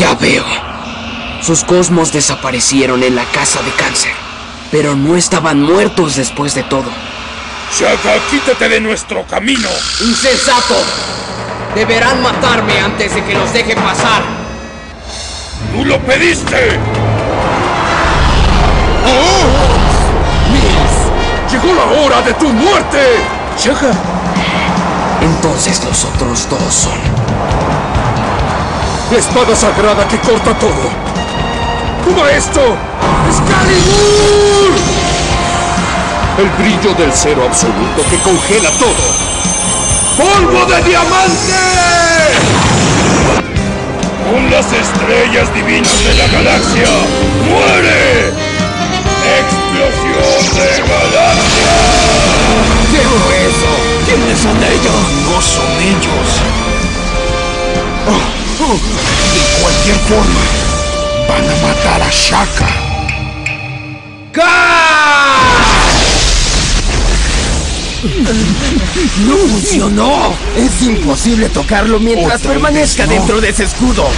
Ya veo. Sus cosmos desaparecieron en la casa de cáncer. Pero no estaban muertos después de todo. Shaka, quítate de nuestro camino. ¡Insensato! Deberán matarme antes de que los deje pasar. ¡Tú lo pediste! ¡Llegó la hora de tu muerte! Shaka. Entonces los otros dos son. Espada sagrada que corta todo. ¡Tu maestro! ¡Excalibur! El brillo del cero absoluto que congela todo. ¡Polvo de diamante! ¡Con las estrellas divinas de la galaxia! ¡Muere! ¡Explosión de galaxia! ¡Quiero eso! ¿Quiénes son ellos? No son ellos. De cualquier forma, van a matar a Shaka. ¡No funcionó! Es imposible tocarlo mientras Otra permanezca no. dentro de ese escudo.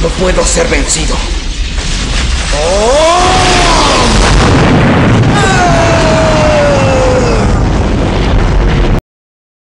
No puedo ser vencido. ¡Oh!